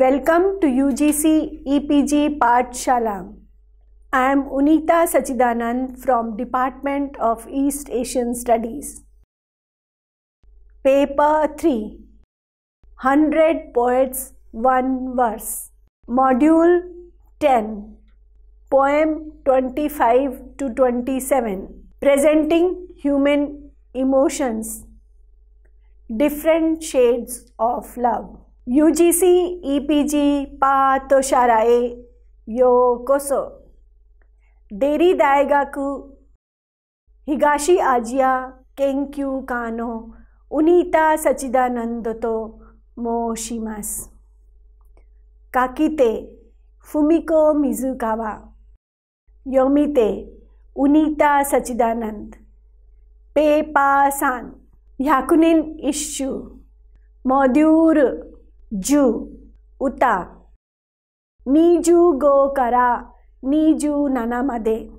Welcome to UGC EPG Pathshala. I am Unita Sachidanand from Department of East Asian Studies. Paper 3 100 Poets 1 Verse. Module 10 Poem 25 to 27 Presenting Human Emotions. Different Shades of Love UGC EPG Pathshala ようこそデリ大学東アジア研究家のウニタ・サチダナンドと申します。書き手、文子水川。読み手、ウニタ・サチダナンド。ペーパー3、100年一周。モデュール10、歌。25から27まで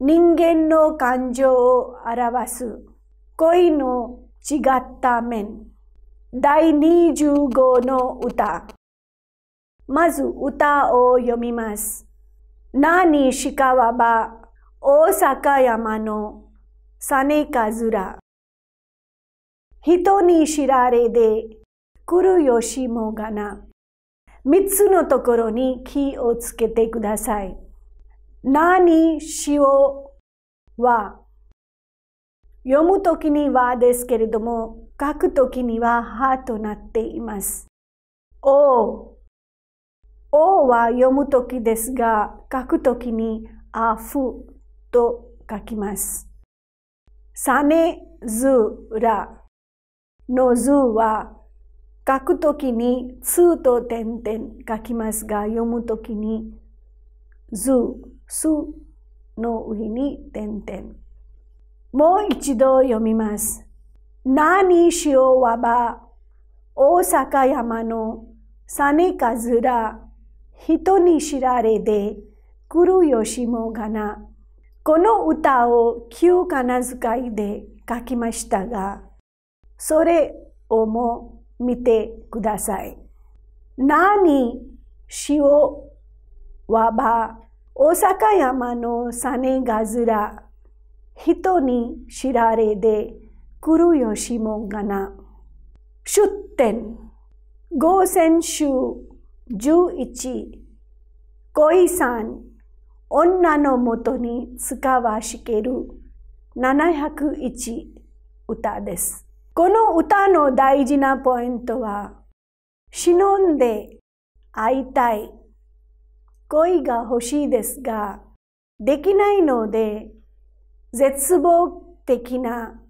人間の感情を表す恋の違った面第25の歌まず歌を読みます何しかわば大阪山の実かずら人に知られで来るよしもがな三つのところに気をつけてください。何しようは、読むときにはですけれども、書くときにははとなっています。おおは読むときですが、書くときにあふと書きます。さねずらのずは書くときにつと点々書きますが、読むときにず、すの上に点々。もう一度読みます。何しようわば、大阪山の実かずら、人に知られで、来るよしもがな。この歌を旧仮名遣いで書きましたが、それをも見てください。何しようわば、大阪山の実がずら、人に知られで来るよしもがな。出典、五千集十一、恋さん、女のもとに使わしける701歌です。この歌の大事なポイントは、忍んで会いたい。恋が欲しいですが、できないので、絶望的な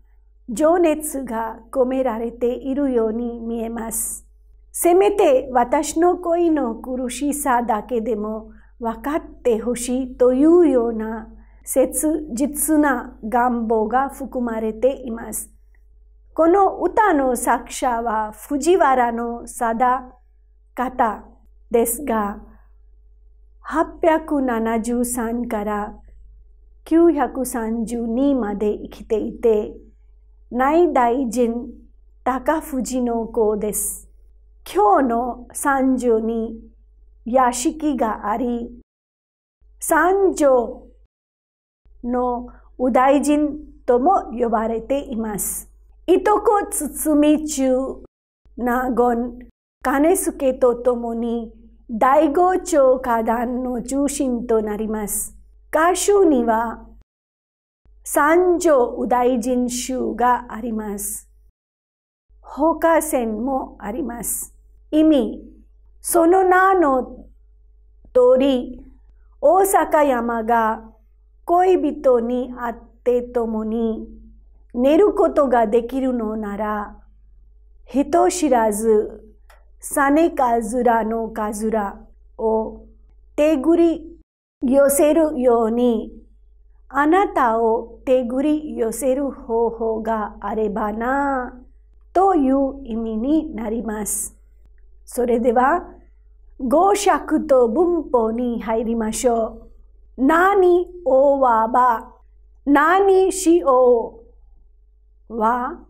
情熱が込められているように見えます。せめて私の恋の苦しさだけでも分かってほしいというような切実な願望が含まれています。この歌の作者は藤原の貞方ですが、873から932まで生きていて、内大臣高藤の子です。今日の三条に屋敷があり、三条の右大臣とも呼ばれています。いとこ堤中納言金助とともに第五朝歌壇の中心となります。歌集には三条右大臣集があります。他線もあります。意味、その名の通り、大阪山が恋人に会ってともに寝ることができるのなら、人知らず、サネカズラのカズラを手繰り寄せるように、あなたを手繰り寄せる方法があればな、という意味になります。それでは、語尺と文法に入りましょう。何をわば、何しようは、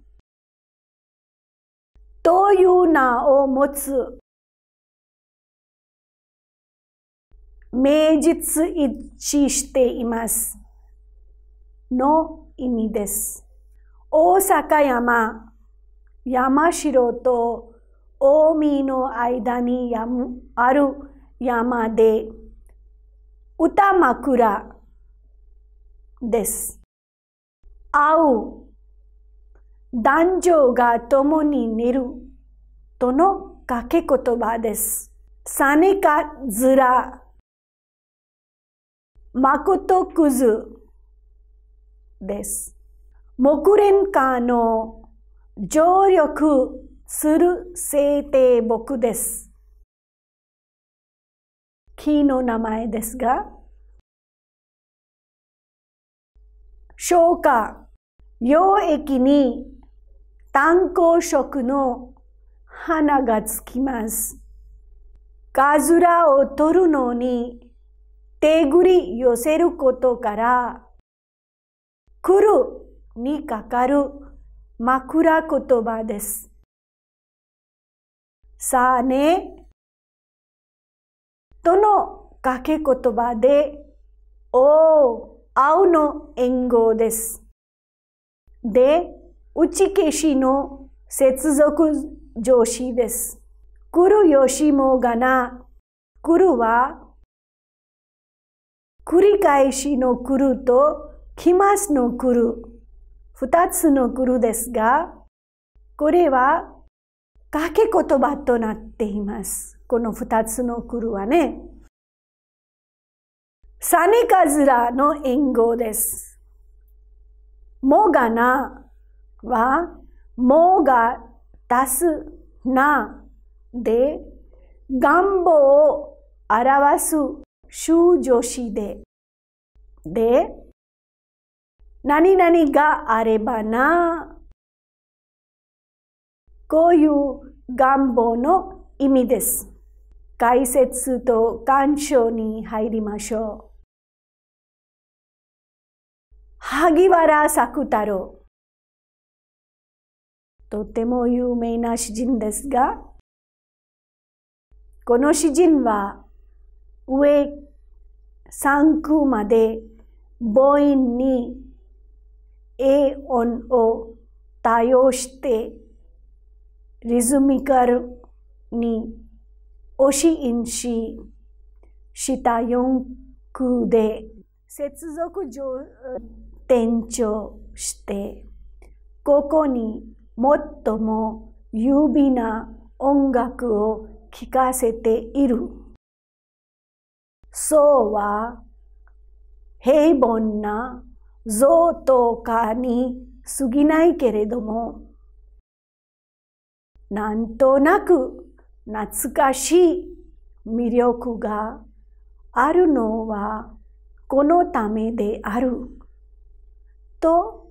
という名を持つ？名実一致しています。の意味です。大阪山、山城と近江の間にやむある山で、歌枕です。会う、男女が共に寝るとの掛け言葉です。さねかずら、まことくずです。木蓮花の常緑する聖帝木です。木の名前ですが、消化、溶液に炭鉱色の花がつきます。ガズラを取るのに手繰り寄せることから、来るにかかる枕言葉です。さあね、との掛け言葉で、おう、青の援護です。で、打ち消しの接続助詞です。来るよしもがな、来るは、繰り返しの来ると、来ますの来る、二つの来るですが、これは掛け言葉となっています。この二つの来るはね。サネカズラの援護です。もがなは、もが足すなで、願望を表す修助詞で、で、何々があればな、こういう願望の意味です。解説と干渉に入りましょう。萩原作太郎。とても有名な詩人ですが、この詩人は上3句まで母音に A 音を多用してリズミカルに押し印しした4句で接続上転調してここに最も優美な音楽を聴かせている。そうは平凡な像とかに過ぎないけれども、なんとなく懐かしい魅力があるのはこのためである。と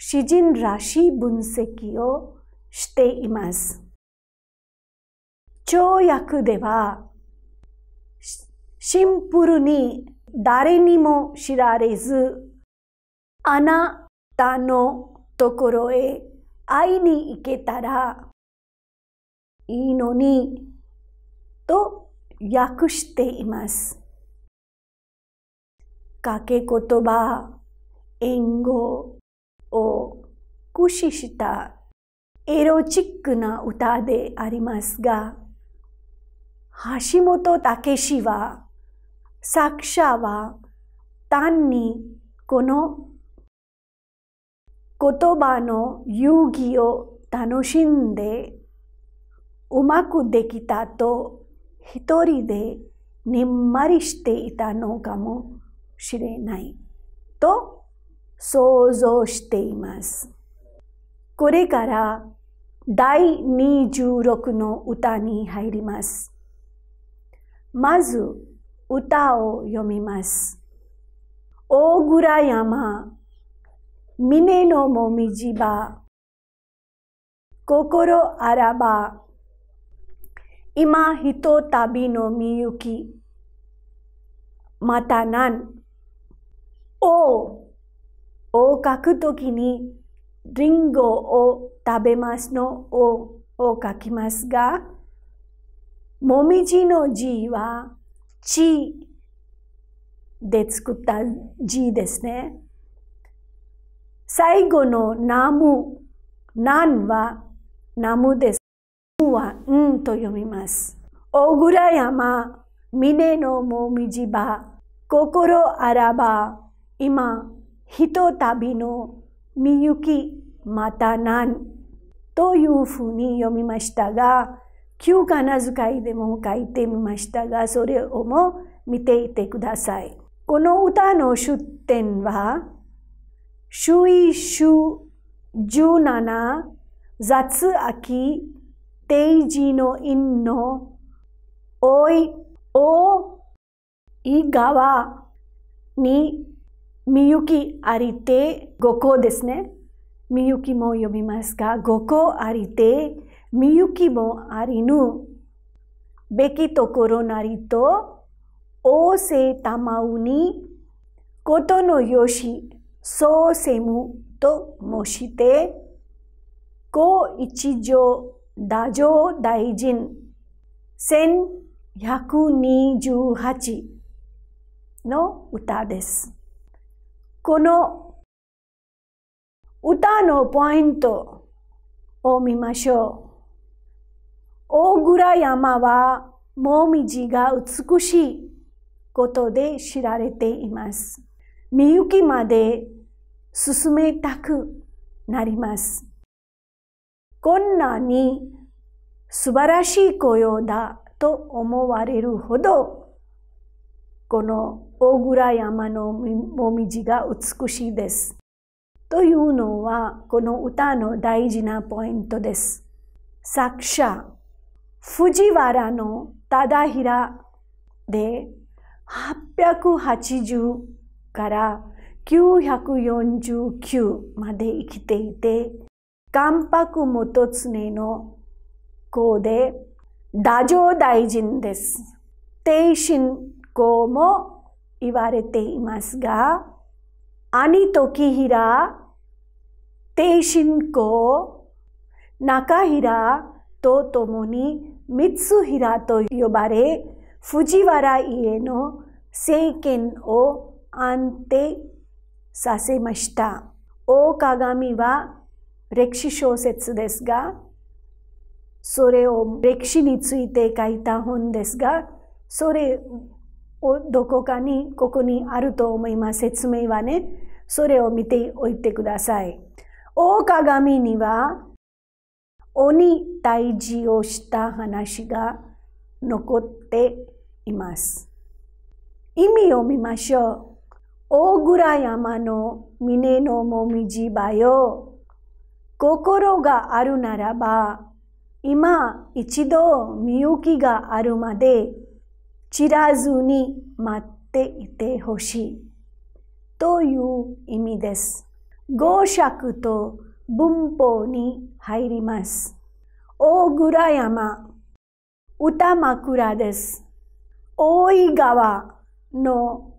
詩人らしい分析をしています。跳躍ではシンプルに誰にも知られずあなたのところへ会いに行けたらいいのにと訳しています。掛け言葉、援護を駆使したエロチックな歌でありますが、橋本武史は作者は単にこの言葉の遊戯を楽しんでうまくできたと一人でにんまりしていたのかもしれないと想像しています。これから第26の歌に入ります。まず歌を読みます。大倉山、峰のもみじ場、心あらば、今ひとたびのみゆき、またなん、おを書くときに、リンゴを食べますのをを書きますが、もみじの字は、ちで作った字ですね。最後のナム、ナンはナムです。ムはんと読みます。大倉山、峰のもみじ場、心あらば、今、ひとたびのみゆきまたなんというふうに読みましたが、旧仮名遣いでも書いてみましたが、それをも見ていてください。この歌の出典は、周囲週17雑秋定時の陰のおい、おい川にみゆきありて五個ですね。みゆきも読みますが、五個ありてみゆきもありぬ。べきところなりとおせたまうに、ことのよし、そうせむと申して、五一条打上大臣、1128の歌です。この歌のポイントを見ましょう。大倉山はもみじが美しいことで知られています。みゆきまで進めたくなります。こんなに素晴らしい雇用だと思われるほど、この大倉山のもみじが美しいです。というのは、この歌の大事なポイントです。作者、藤原の忠平で880から949まで生きていて、関白元常の子で、太上大臣です。帝神公も言われていますが、兄時平、帝神公、中平と共に三平と呼ばれ、藤原家の政権を安定させました。大鏡は歴史小説ですが、それを歴史について書いた本ですが、それどこかに、ここにあると思います。説明はね、それを見ておいてください。大鏡には、鬼退治をした話が残っています。意味を見ましょう。大倉山の峰のもみじ場よ。心があるならば、今一度みゆきがあるまで散らずに待っていてほしい。という意味です。合尺と文法に入ります。大倉山、歌枕です。大井川の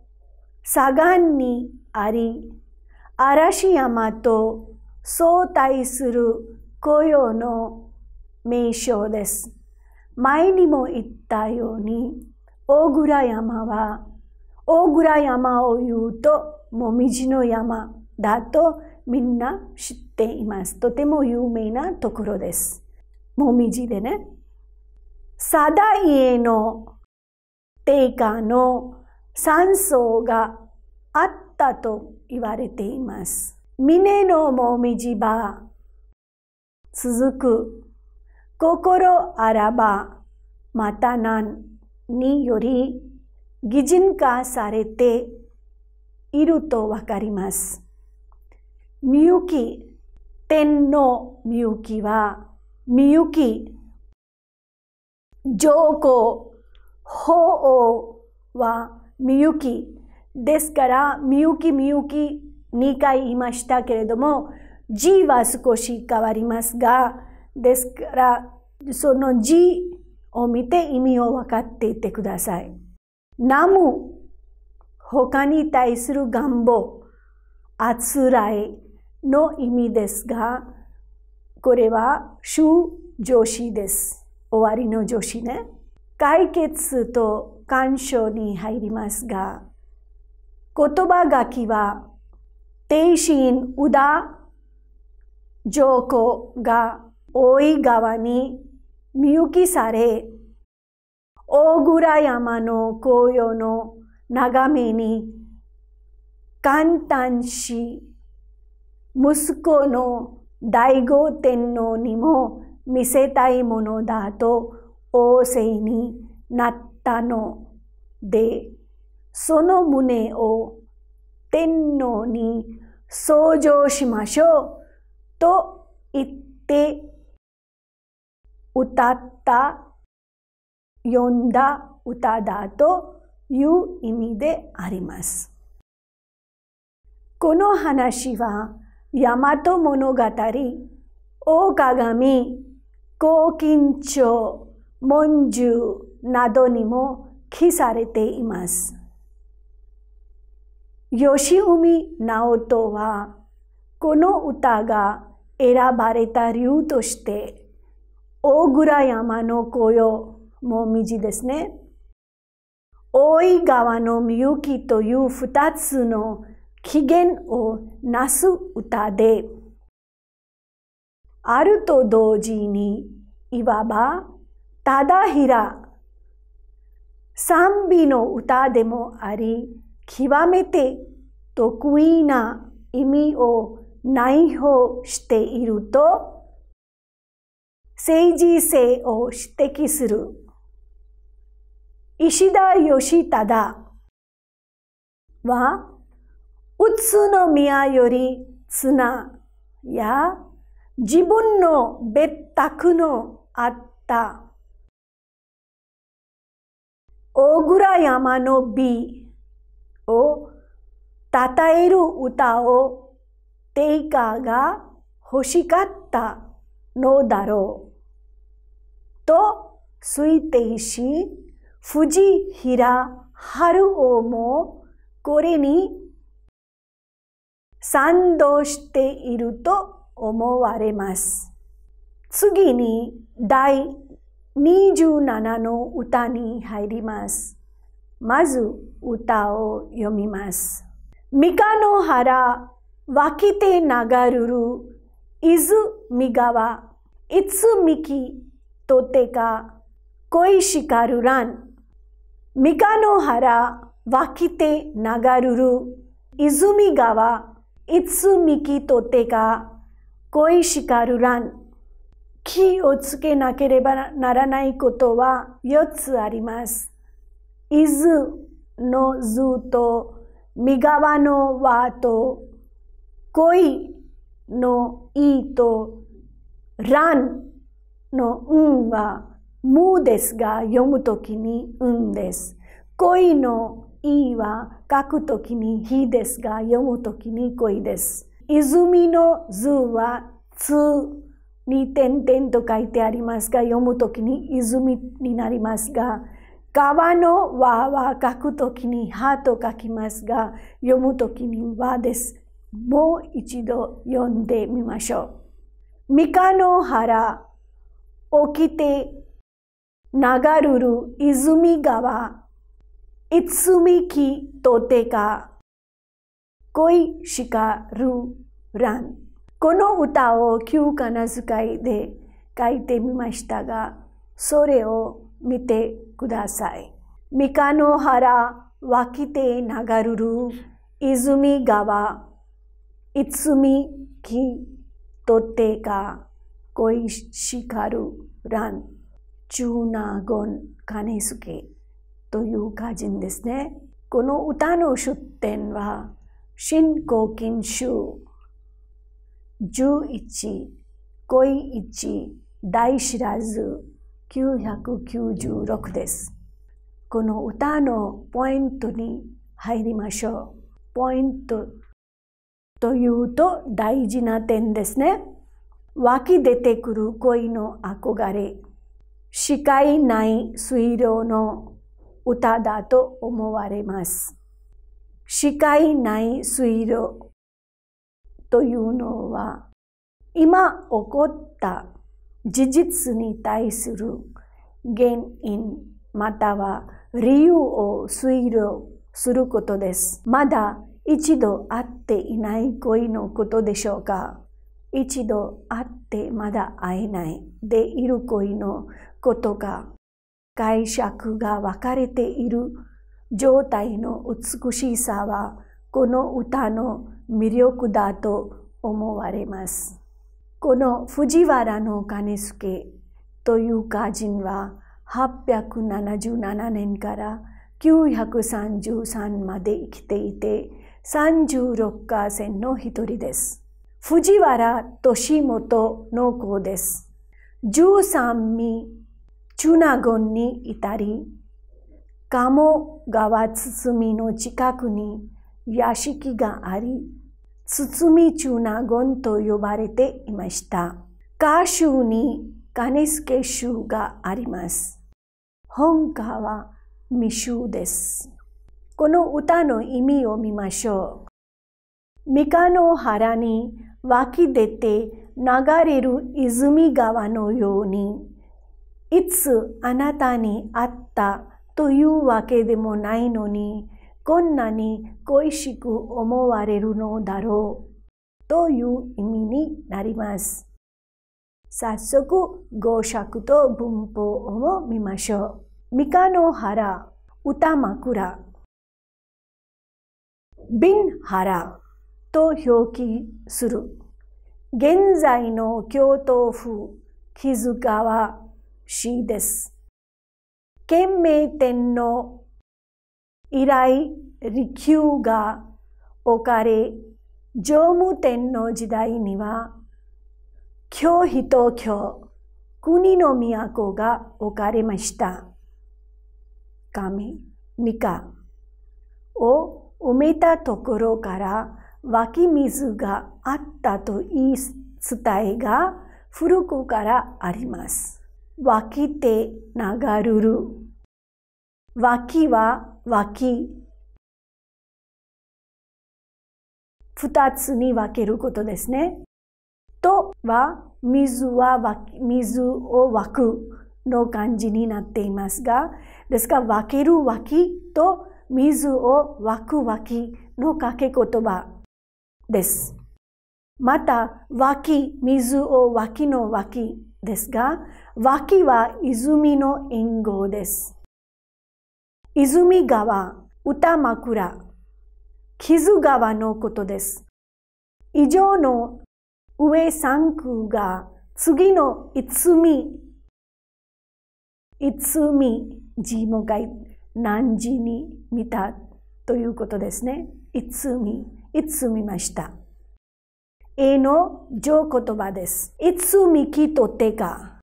左岸にあり、嵐山と相対する紅葉の名称です。前にも言ったように、大倉山は、大倉山を言うと、もみじの山だとみんな知っています。とても有名なところです。もみじでね。サダイエの定価の酸素があったと言われています。峰のもみじ場、続く、心あらば、またなんにより、擬人化されているとわかります。みゆき、天皇みゆきは、みゆき、上皇、法王はみゆき。ですから、みゆきみゆき2回言いましたけれども、字は少し変わりますが、ですから、その字を見て意味を分かっていてください。ナム、他に対する願望、あつらいの意味ですが、これは主助詞です。終わりの助詞ね。解決と干渉に入りますが、言葉書きは、帝神宇田上皇が大井川にされ、大倉山の紅葉の眺めに感嘆し、息子の大御天皇にも見せたいものだと仰せになったので、その旨を天皇に相乗しましょうと言って歌った読んだ歌だという意味であります。この話は大和物語、大鏡、高緊張、文殊などにも記されています。吉海直人は、この歌が選ばれた理由として、大倉山の紅葉もみじですね。大井川のみゆきという二つの起源をなす歌で、あると同時に、いわば、ただひら、賛美の歌でもあり、極めて得意な意味を内包していると、政治性を指摘する。石田義忠は、宇都宮より綱や自分の別宅のあった大倉山の美を称える歌を定価が欲しかったのだろう。と推定し、藤平春夫もこれに賛同していると思われます。次に第27の歌に入ります。まず歌を読みます。三日の原、湧きて流るる、伊豆三川、いつみきとてか、恋しかるらん。三日の原、湧きて流るる、泉川、いつみきとてか、恋しかるらん。気をつけなければならないことは4つあります。伊豆の図と三河の和と恋の意と乱の運は無ですが読むときに運です。恋の意は書くときに火ですが読むときに恋です。泉の図はつに点々と書いてありますが読むときに泉になりますが川の和は書くときにはと書きますが、読むときに和です。もう一度読んでみましょう。三日の原、起きて流るる泉川、いつみきとてか、恋しかるらん。この歌を旧仮名遣いで書いてみましたが、それを見てください。三日の原、湧きて流るる、泉川、いつみきとてか、恋しかるらん、チューナゴンカネスケという歌人ですね。この歌の出典は、新古今集11、恋1、大知らず996です。この歌のポイントに入りましょう。ポイントというと大事な点ですね。湧き出てくる恋の憧れ。視界ない水量の歌だと思われます。視界ない水量というのは今起こった事実に対する原因または理由を推量することです。まだ一度会っていない恋のことでしょうか一度会ってまだ会えないでいる恋のことか解釈が分かれている状態の美しさはこの歌の魅力だと思われます。この藤原の金助という歌人は877年から933まで生きていて36河川の一人です。藤原利元の子です。十三味チュナゴンに至り、鴨川堤の近くに屋敷があり、堤チュナゴンと呼ばれていました。歌集に金助集があります。本歌は未集です。この歌の意味を見ましょう。三日の原に湧き出て流れる泉川のように、いつあなたに会ったというわけでもないのに、こんなに恋しく思われるのだろうという意味になります。早速、語尺と文法を見ましょう。三日の原、歌枕。ビンハラと表記する。現在の京都府木津川市です。県名店の依頼利休が置かれ、常務店の時代には、京人京、国の都が置かれました。神、三日を埋めたところから湧き水があったと言い伝えが古くからあります。湧きて流るる。湧きは湧き。二つに分けることですね。とは水は湧き、水を湧くの感じになっていますが、ですから分ける湧きと水を湧く湧きの掛け言葉です。また、湧き、水を湧きの湧きですが、湧きは泉の隠語です。泉川、歌枕、傷川のことです。以上の上三句が次の逸み、逸み、字も書いて、何時に見た？ということですね。いつ見、いつ見ました？絵の上言葉です。いつ見きとてか？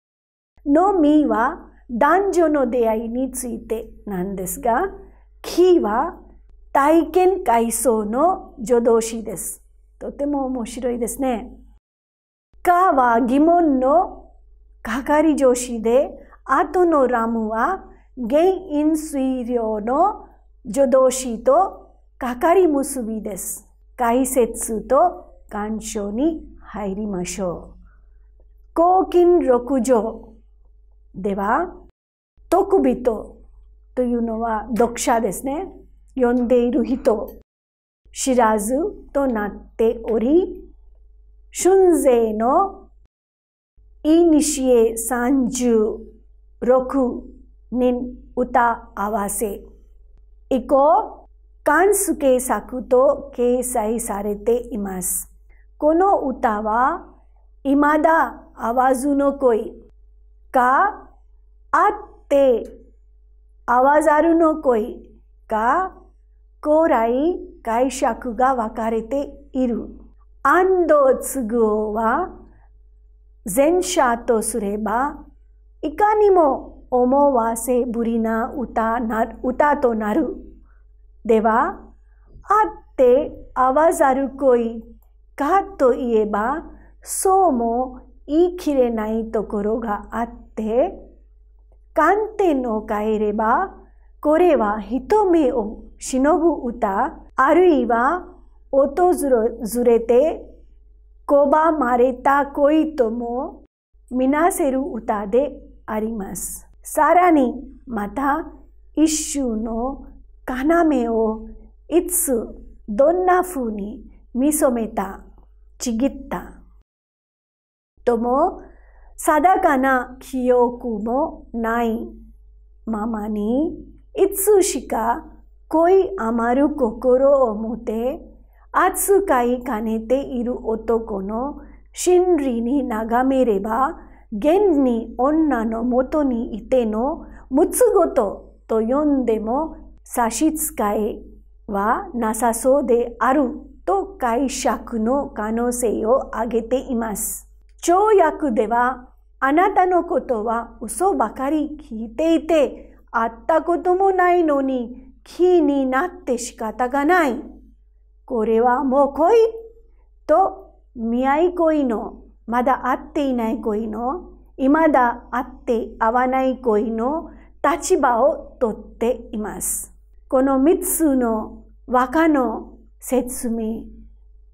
のみは男女の出会いについてなんですが、きは体験回想の助動詞です。とても面白いですね。かは疑問の係助詞で、後のラムは原因水量の助動詞とかかり結びです。解説と干渉に入りましょう。公金六条では、特人というのは読者ですね。読んでいる人、知らずとなっており、春税のいにしえ三十六に歌合わせ以降、関助作と掲載されています。この歌は、未だ会わずの恋か、あって会わざるの恋か、古来解釈が分かれている。安藤継夫は、前者とすれば、いかにも思わせぶりな歌な歌となる。では、あってあわざる恋かといえば、そうも言い切れないところがあって、観点を変えれば、これは人目を忍ぶ歌、あるいは訪れて拒まれた恋ともみなせる歌であります。さらにまた一種の要をいつ、どんな風に見初めた、ちぎった。とも、定かな記憶もないままに、いつしか恋余る心を持て、扱いかねている男の真理に眺めれば、現に女のもとにいてのむつごとと呼んでも差し支えはなさそうであると解釈の可能性を挙げています。条約ではあなたのことは嘘ばかり聞いていて会ったこともないのに気になって仕方がない。これはもう恋と見合い恋のまだ会っていない恋の未だ会って会わない恋の立場をとっています。この三つの和歌の説明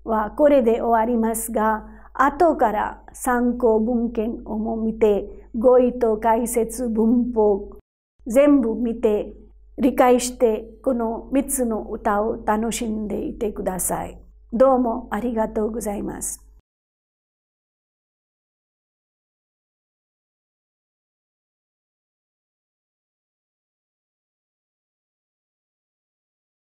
はこれで終わりますが、後から参考文献をも見て、語彙と解説文法全部見て理解してこの三つの歌を楽しんでいてください。どうもありがとうございます。